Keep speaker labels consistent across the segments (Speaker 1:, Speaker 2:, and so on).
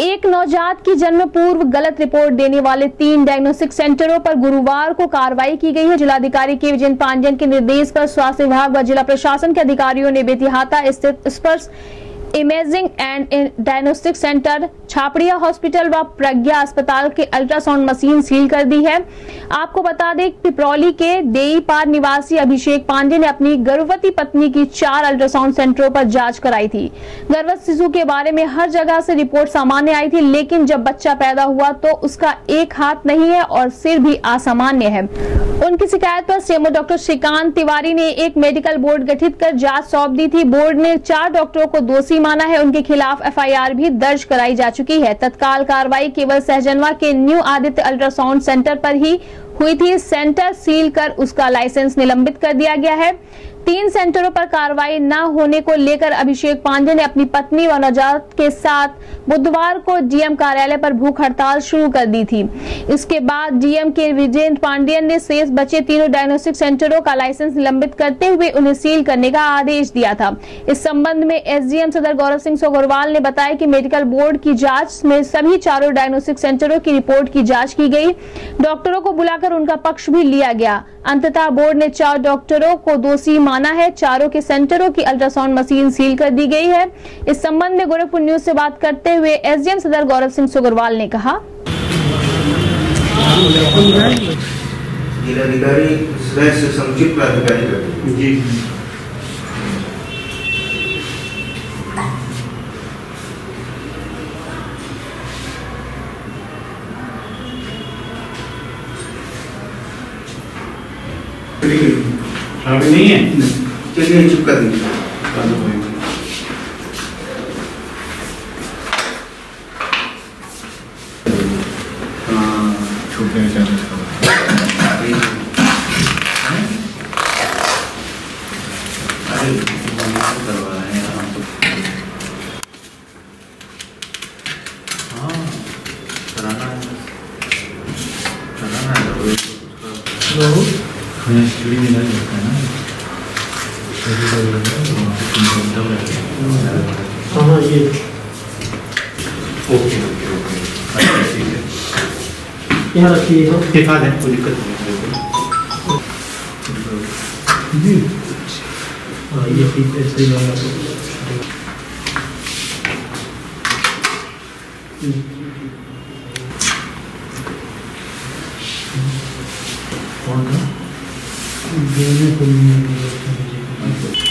Speaker 1: एक नवजात की जन्म पूर्व गलत रिपोर्ट देने वाले तीन डायग्नोस्टिक सेंटरों पर गुरुवार को कार्रवाई की गई है। जिलाधिकारी के विजय पांडियन के निर्देश पर स्वास्थ्य विभाग व जिला प्रशासन के अधिकारियों ने बेतिहाता स्थित Sparsh imaging and diagnostic centre Chhapadiya hospital व प्रज्ञा अस्पताल के अल्ट्रासाउंड मशीन सील कर दी है। आपको बता दें पिपरौली के देईपार निवासी अभिषेक पांडे ने अपनी गर्भवती पत्नी की चार अल्ट्रासाउंड सेंटरों पर जाँच कराई थी। गर्भवत शिशु के बारे में हर जगह से रिपोर्ट सामान्य आई थी, लेकिन जब बच्चा पैदा हुआ तो उसका एक हाथ नहीं है और सिर भी असामान्य है। उनकी शिकायत पर सीएमओ डॉक्टर श्रीकांत तिवारी ने एक मेडिकल बोर्ड गठित कर जाँच सौंप दी थी। बोर्ड ने चार डॉक्टरों को दोषी माना है, उनके खिलाफ एफआईआर भी दर्ज कराई जा चुकी है। तत्काल कार्रवाई केवल सहजनवा के न्यू आदित्य अल्ट्रासाउंड सेंटर पर ही हुई थी। सेंटर सील कर उसका लाइसेंस निलंबित कर दिया गया है। तीन सेंटरों पर कार्रवाई न होने को लेकर अभिषेक पांडे ने अपनी पत्नी व नवजात के साथ बुधवार को डीएम कार्यालय पर भूख हड़ताल शुरू कर दी थी। इसके बाद डीएम के विजेंद्र पांडेयन ने शेष बचे तीनों डायग्नोस्टिक सेंटरों का लाइसेंस निलंबित करते हुए उन्हें सील करने का आदेश दिया था। इस संबंध में एसडीएम सदर गौरव सिंह सोगरवाल ने बताया कि मेडिकल बोर्ड की जाँच में सभी चारों डायग्नोस्टिक सेंटरों की रिपोर्ट की जाँच की गई। डॉक्टरों को बुलाकर उनका पक्ष भी लिया गया। अंततः बोर्ड ने चार डॉक्टरों को दोषी माना है चारों के सेंटरों की अल्ट्रासाउंड मशीन सील कर दी गई है। इस संबंध में गोरखपुर न्यूज़ से बात करते हुए एसडीएम सदर गौरव सिंह सुगरवाल ने कहा।
Speaker 2: जिलाधिकारी प्राधिकारी करते
Speaker 3: जी। अभी नहीं है?
Speaker 2: चलिए चुपका दीजिए।
Speaker 3: छोटे
Speaker 2: अरे करवा रहे हैं हम तो हाँ कराना है कराना है तो उसका
Speaker 3: सीढ़ी में लग जाता है ना
Speaker 4: हाँ ये
Speaker 2: ओके ओके ओके अच्छा ठीक है
Speaker 4: यहाँ रखिए हाँ
Speaker 2: दिखा दें कोई दिक्कत नहीं है
Speaker 4: हाँ ये ठीक है सही वाला
Speaker 3: कौन था
Speaker 4: दोनों को नहीं छोड़ दीजिए
Speaker 3: हो गया
Speaker 5: जी सर साइन करा दी जी सर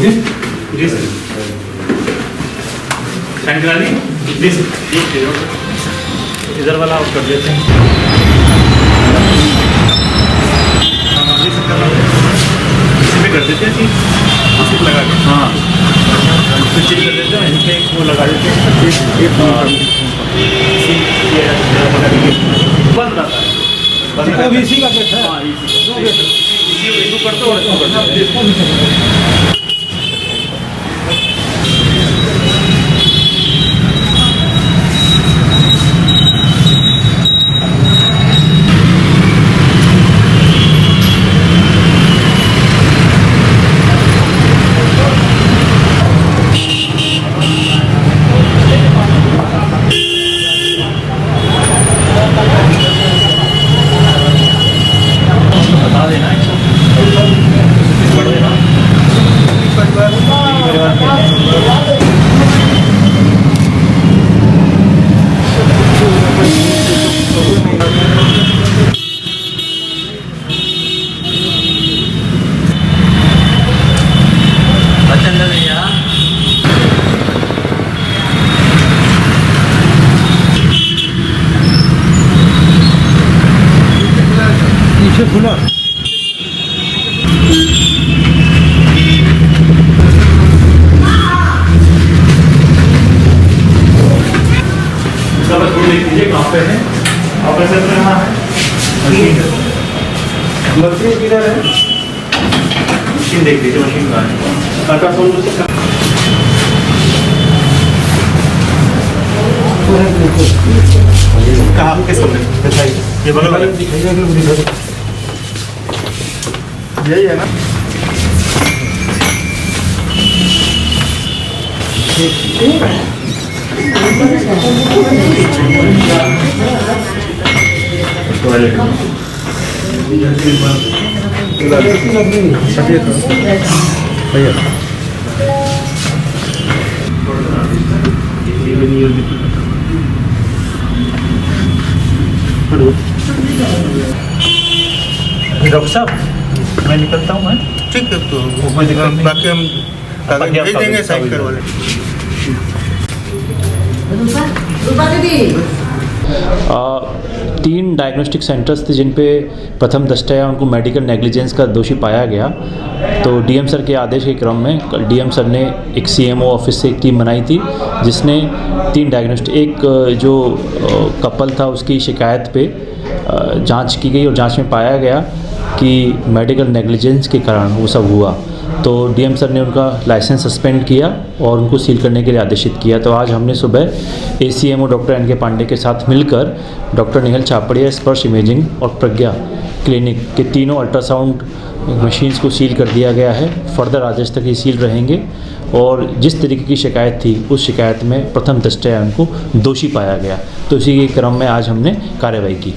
Speaker 5: जी इधर वाला ऑफ़ कर देते हैं हाँ, जी सर करवा देते हैं। इसी पे कर देते हैं जी लगा के। हाँ। फिर चेक कर देते हैं एक वो लगा देते हैं। बंद रहता है। बंद रहता है।
Speaker 4: इसी का गेट है।
Speaker 5: इसी इसको करते हो।
Speaker 4: पीछे खुला।
Speaker 5: देख लीजिए कहाँ पे है? कहाँ है? मशीन किधर है?
Speaker 2: मशीन देख लीजिए मशीन कहाँ है?
Speaker 5: अल्ट्रासाउंड से कहाँ किस कमरे ये बगल वाले। यही है ना
Speaker 2: डॉक्टर साहब मैं निकलता हूँ मैं
Speaker 5: ठीक है तो। बाकी हम कागज़ भेज देंगे साइन करवा
Speaker 6: तीन डायग्नोस्टिक सेंटर्स थे जिन पे प्रथम दृष्टया उनको मेडिकल नेग्लिजेंस का दोषी पाया गया। तो डीएम सर के आदेश के क्रम में कल डीएम सर ने एक सीएमओ ऑफ़िस से एक टीम बनाई थी जिसने तीन डायग्नोस्टिक एक जो कपल था उसकी शिकायत पे जाँच की गई और जाँच में पाया गया। कि मेडिकल नेग्लिजेंस के कारण वो सब हुआ। तो डीएम सर ने उनका लाइसेंस सस्पेंड किया और उनको सील करने के लिए आदेशित किया। तो आज हमने सुबह A C M O doctor N K Pandey के साथ मिलकर डॉक्टर निहल चापड़िया स्पर्श इमेजिंग और प्रज्ञा क्लिनिक के तीनों अल्ट्रासाउंड मशीन्स को सील कर दिया गया है। फर्दर आदेश तक ये सील रहेंगे और जिस तरीके की शिकायत थी, उस शिकायत में प्रथम दृष्टया उनको दोषी पाया गया। तो इसी के क्रम में आज हमने कार्रवाई की।